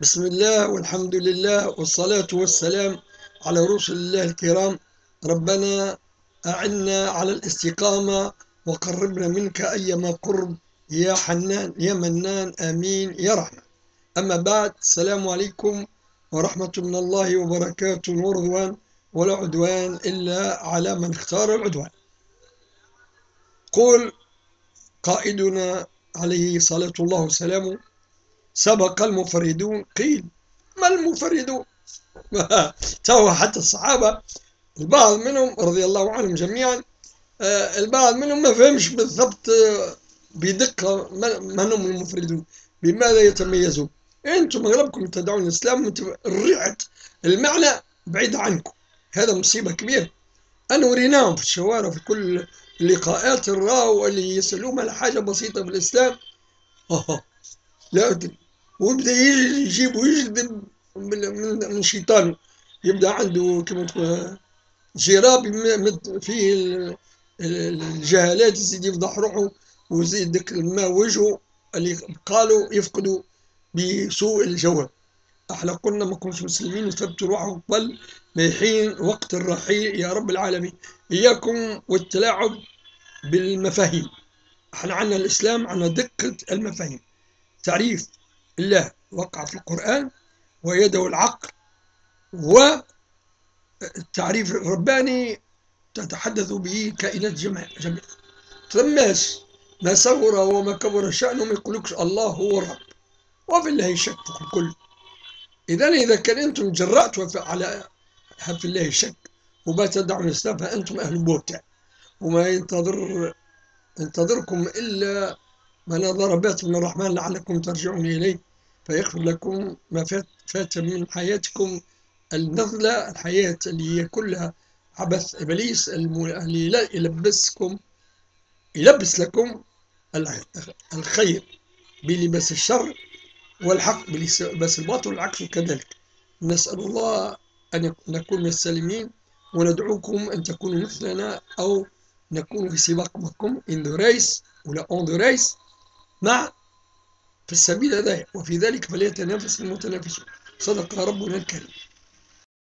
بسم الله والحمد لله والصلاة والسلام على رسل الله الكرام. ربنا أعنا على الاستقامة وقربنا منك أيما قرب. يا حنان يا منان آمين يا رحمن أما بعد السلام عليكم ورحمة من الله وبركاته. ورضوان ولا عدوان إلا على من اختار العدوان. قول قائدنا عليه صلاة الله وسلامه سبق المفردون. قيل ما المفردون؟ تو حتى الصحابة البعض منهم رضي الله عنهم جميعا آه، البعض منهم ما فهمش بالضبط آه، بدقة من هم المفردون بماذا يتميزون؟ أنتم أغلبكم تدعون الإسلام ريحة المعنى بعيد عنكم. هذا مصيبة كبيرة. انا وريناهم في الشوارع في كل اللقاءات الراو اللي يسألوهم على حاجة بسيطة في الإسلام. لا أدري. ويبدأ يجيب ويجذب من شيطانه يبدأ عنده كما تقول جراب فيه الجهالات يزيد يفضح روحه ويزيد ديك الماء وجهه اللي قالوا يفقدوا بسوء الجواب. إحنا قلنا ما كنتش مسلمين وثبتوا روحهم قبل ما يحين وقت الرحيل يا رب العالمين. إياكم والتلاعب بالمفاهيم. إحنا عندنا الإسلام عندنا دقة المفاهيم. تعريف. الله وقع في القرآن ويده العقل والتعريف الرباني تتحدث به كائنات جميع ثماس ما صغر وما كبر شأنه ما يقولكش الله هو الرب. وفي الله شك في الكل. إذا إذا كان أنتم جرأتوا على في الله شك وما تدعون الإسلام فأنتم أهل بوتة وما ينتظر ينتظركم إلا ما ضربات من الرحمن لعلكم ترجعون إليه فيغفر لكم ما فات, من حياتكم النظلة الحياة اللي هي كلها عبث إبليس اللي يلبسكم يلبس لكم الخير بلباس الشر والحق بلباس الباطل والعكس كذلك. نسأل الله أن نكون من السالمين وندعوكم أن تكونوا مثلنا أو نكون في سباق معكم in the race ولا on the race. مع في السبيل هذا وفي ذلك فليتنافس المتنافسون. صدق ربنا الكريم.